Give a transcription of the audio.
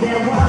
There was